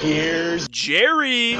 Here's Jerry.